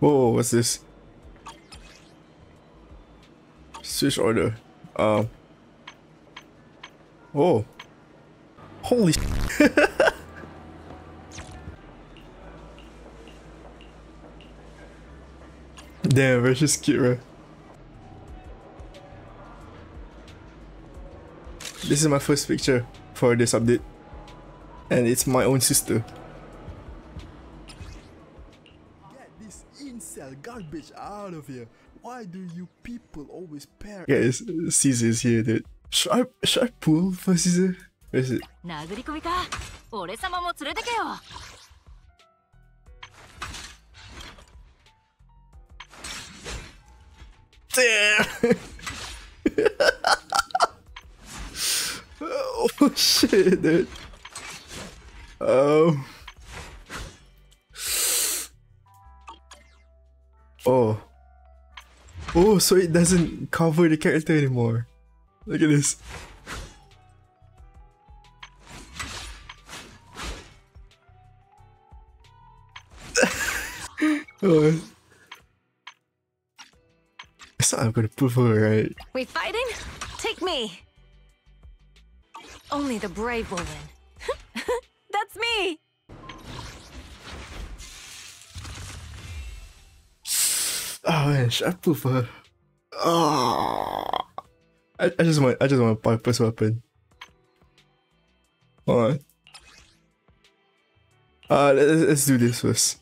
Whoa, what's this? Switch order. Um. Oh. Holy Damn, bro, she's cute, bro. This is my first picture for this update. And it's my own sister. garbage out of here. Why do you people always pair? Yeah, Caesar is here, dude. Should I, should I pull for Caesar? Where is it? Damn! oh shit, dude. Oh. Oh. Oh, so it doesn't cover the character anymore. Look at this. oh. It's not I'm gonna prove her, right? We fighting? Take me Only the brave will win Oh man, should I her? Oh. I, I just want I just want a Piper's weapon. Alright. Uh let's, let's do this first.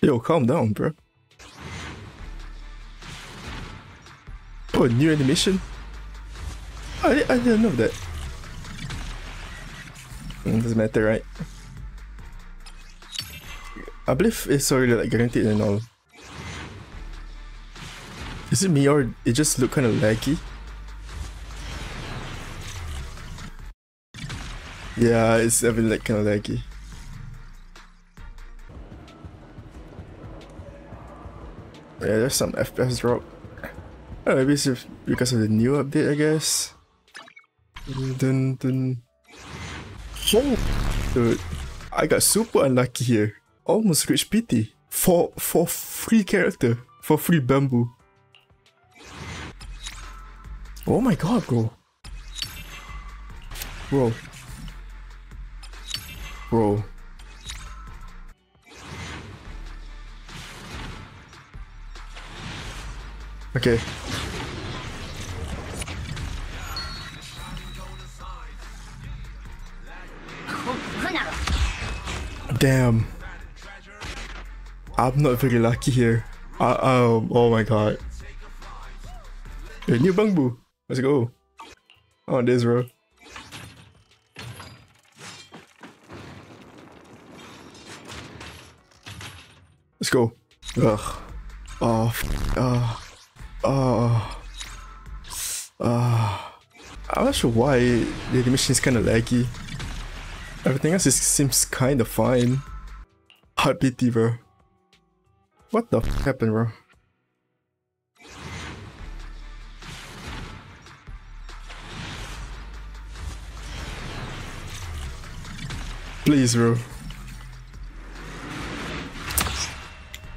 Yo, calm down, bro. Oh, new animation? I, I didn't know that. Mm, doesn't matter, right? I believe it's already like guaranteed and all. Is it me or it just look kind of laggy? Yeah, it's definitely like kind of laggy. Yeah, there's some FPS drop. Oh, maybe it's because of the new update, I guess. Dun, dun. Oh, dude, I got super unlucky here. Almost reached pity for for free character for free Bangboo. Oh my god, bro. Bro. Bro. Okay. Damn. I'm not very lucky here. Um, oh my god. Hey, new Bangboo. Let's go. Oh, this, bro. Let's go. Ugh. Oh, oh, oh, oh. I'm not sure why the animation is kind of laggy. Everything else is, seems kind of fine. pity, bro. What the f happened, bro? Please, bro.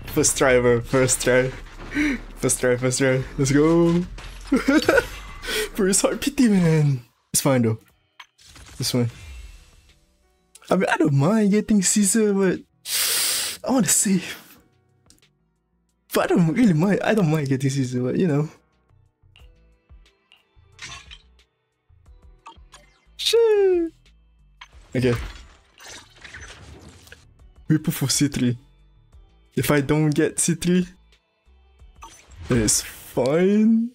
First try, bro. First try. First try, first try. Let's go. it's hard pity, man. It's fine, though. This one. I mean, I don't mind getting Caesar, but I want to save. But I don't really mind. I don't mind getting Caesar, but you know. Shit. Okay. We for C3. If I don't get C3, then it's fine.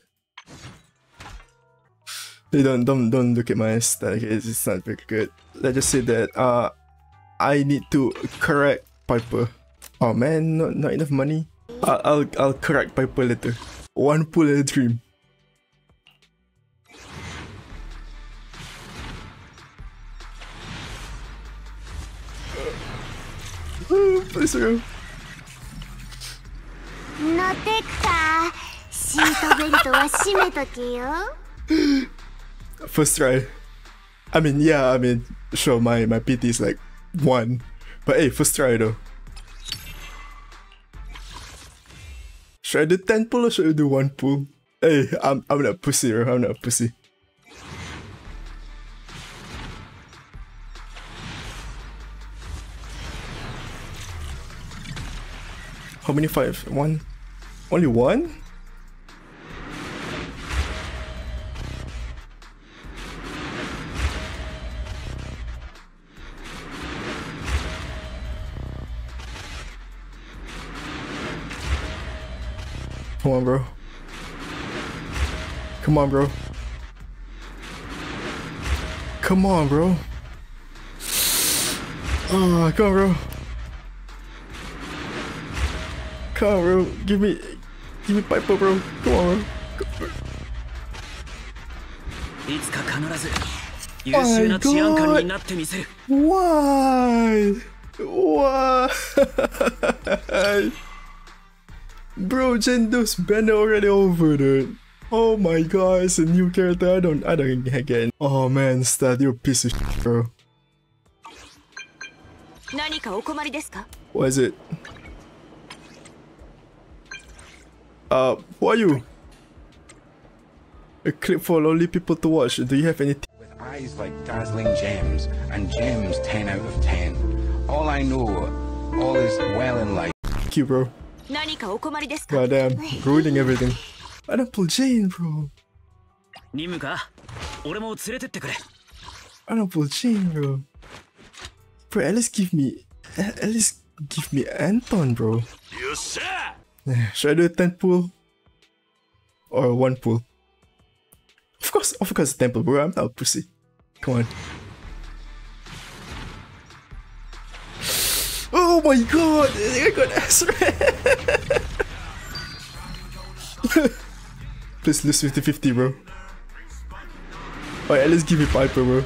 Hey, don't don't don't look at my stat. Okay, it's not very good. Let's just say that uh, I need to correct Piper. Oh man, not not enough money. I'll, I'll, I'll correct my pull later. One pull in a dream. Oh, please go. First try. I mean, yeah, I mean, sure, my, my pity is like one. But hey, first try though. Should I do 10 pull or should I do 1 pull? Hey, I'm, I'm not pussy, bro. I'm not pussy. How many five? One? Only one? bro. Come on, bro. Come on, bro. Oh, come on, bro. Come on, bro. Give me, give me pipe, bro. Come on. Oh my God. Why? Why? Bro, Gendo's banner already over, dude. Oh my god, it's a new character. I don't, I don't get it. Oh man, Stat, you're a piece of shit, bro. What is it? Uh, who are you? A clip for lonely people to watch. Do you have anything? With eyes like dazzling gems and gems 10 out of 10. All I know, all is well in life. Thank you, bro. Goddamn, ruining everything. An apple chain, don't pull chain, bro. Bro, at least give me. At least give me Anton, bro. Yes, Should I do a 10 pull? Or one pull? Of course, of course, temple, bro. I'm not a pussy. Come on. my god! I think I got Ezreal! Please lose 50-50, bro. Alright, let's give me Piper, bro.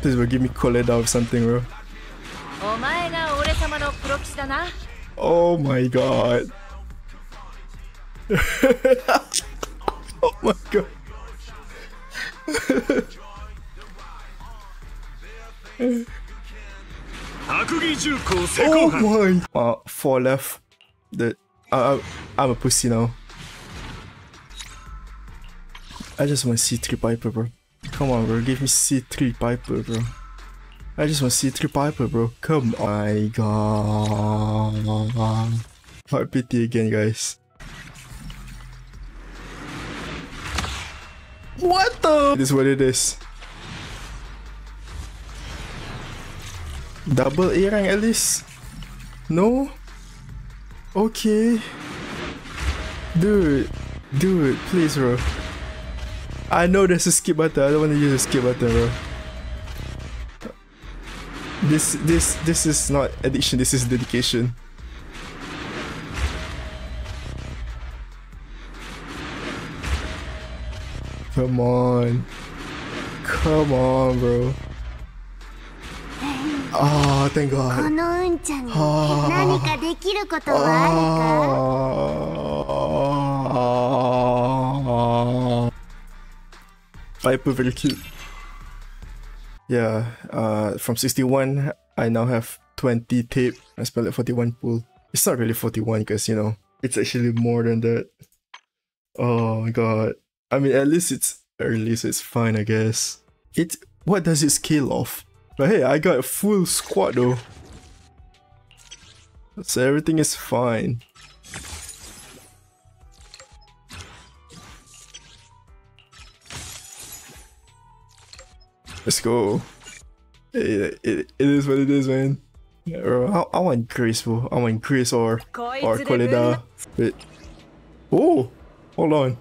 Please, bro, give me Koleda or something, bro. Oh my god. oh my god. oh my. Uh, four left. The uh, I'm a pussy now. I just want C3 Piper, bro. Come on, bro. Give me C3 Piper, bro. I just want C3 Piper, bro. Come on. My god. Heart pity again, guys. What the? This what it is. Double A rank at least? No? Okay. Dude. Dude, please, bro. I know there's a skip button. I don't want to use a skip button, bro. This this this is not addiction, this is dedication. Come on. Come on, bro. Oh thank God! Oh. Piper very cute. Yeah, uh, from 61, I now have 20 tape. I spell it 41 pool. It's not really 41 because, you know, it's actually more than that. Oh my god. I mean, at least it's early, so it's fine, I guess. It What does it scale off? But hey, I got a full squad though. So everything is fine. Let's go. It, it, it is what it is, man. Yeah, bro, I, I want Chris, bro. I want Chris or or Koleda. Wait. Oh, hold on.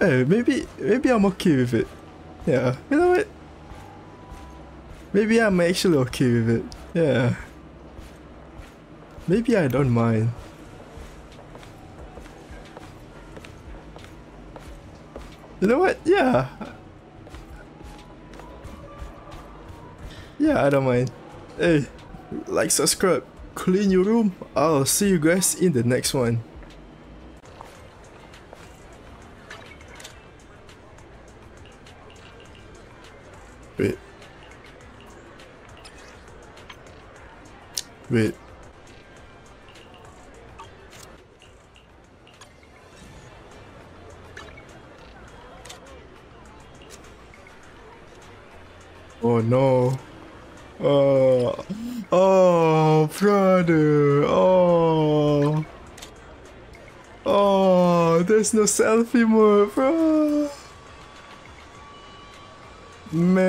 Hey, maybe maybe I'm okay with it. Yeah, you know what? Maybe I'm actually okay with it. Yeah. Maybe I don't mind. You know what? Yeah. Yeah, I don't mind. Hey, like, subscribe, clean your room. I'll see you guys in the next one. Wait. Oh no. Uh, oh, oh, brother. Oh, oh, there's no selfie mode, bro. Man.